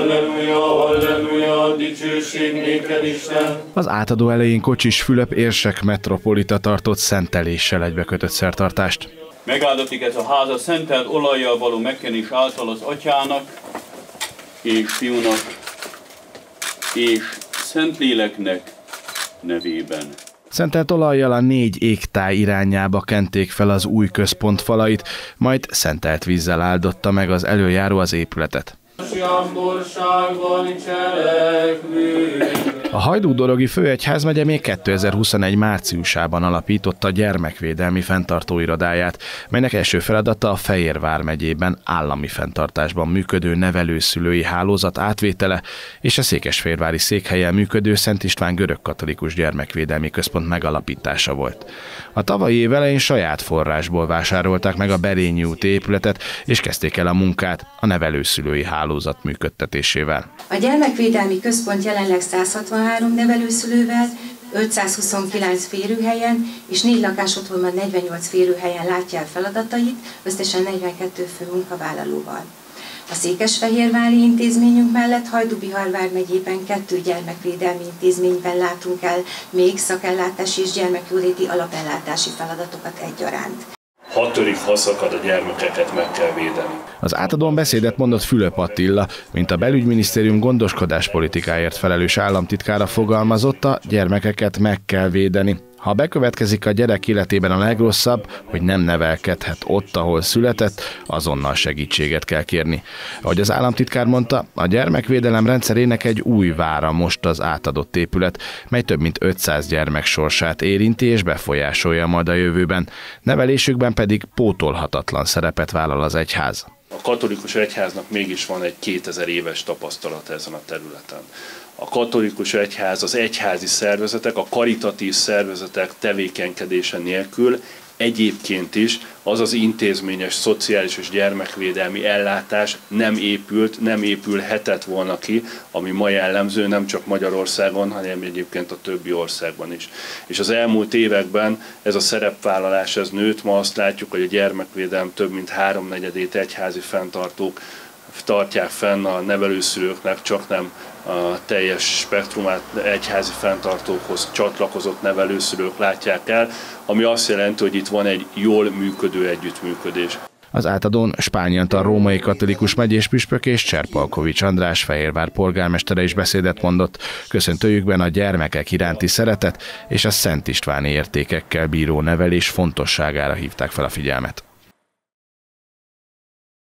Halleluja, halleluja, dicsőség néked Isten. Az átadó elején Kocsis Fülöp érsek metropolita tartott szenteléssel egybekötött szertartást. Megáldatik ez a háza szentelt olajjal való megkenés által az atyának és fiúnak és Szentléleknek nevében. Szentelt olajjal a négy égtáj irányába kenték fel az új központ falait, majd szentelt vízzel áldotta meg az előjáró az épületet. Jamborságban cselekvünk. A Hajdú-Dorogi Főegyházmegye még 2021 márciusában alapította gyermekvédelmi fenntartóirodáját, melynek első feladata a Fehérvár megyében állami fenntartásban működő nevelőszülői hálózat átvétele és a Székesfehérvári székhelyen működő Szent István görög-katolikus gyermekvédelmi központ megalapítása volt. A tavalyi év elején saját forrásból vásárolták meg a Berényi út épületet, és kezdték el a munkát a nevelőszülői hálózat működtetésével. A gyermekvédelmi központ jelenleg 163 nevelőszülővel, 529 férőhelyen és 4 lakásotthonban 48 férőhelyen látja el feladatait, összesen 42 fő munkavállalóval. A Székesfehérvári intézményünk mellett Hajdubihar vármegyében kettő gyermekvédelmi intézményben látunk el még szakellátási és gyermekjóléti alapellátási feladatokat egyaránt hatodik haszakad a gyermekeket meg kell védeni. Az átadón beszédet mondott Fülöp Attila, mint a belügyminisztérium gondoskodás politikáért felelős államtitkára fogalmazott, a gyermekeket meg kell védeni. Ha bekövetkezik a gyerek életében a legrosszabb, hogy nem nevelkedhet ott, ahol született, azonnal segítséget kell kérni. Ahogy az államtitkár mondta, a gyermekvédelem rendszerének egy új vára most az átadott épület, mely több mint 500 gyermek sorsát érinti és befolyásolja majd a jövőben. Nevelésükben pedig pótolhatatlan szerepet vállal az egyház. A katolikus egyháznak mégis van egy 2000 éves tapasztalat ezen a területen a katolikus egyház, az egyházi szervezetek, a karitatív szervezetek tevékenykedése nélkül egyébként is az az intézményes, szociális és gyermekvédelmi ellátás nem épült, nem épülhetett volna ki, ami ma jellemző nem csak Magyarországon, hanem egyébként a többi országban is. És az elmúlt években ez a szerepvállalás ez nőtt, ma azt látjuk, hogy a gyermekvédelem több mint háromnegyedét egyházi fenntartók tartják fenn a nevelőszülőknek, csak nem a teljes spektrumát egyházi fenntartókhoz csatlakozott nevelőszülők látják el, ami azt jelenti, hogy itt van egy jól működő együttműködés. Az átadón Spányantal római katolikus megyés püspök és Cserpalkovics András Fehérvár polgármestere is beszédet mondott, köszöntőjükben a gyermekek iránti szeretet és a Szent Istváni értékekkel bíró nevelés fontosságára hívták fel a figyelmet.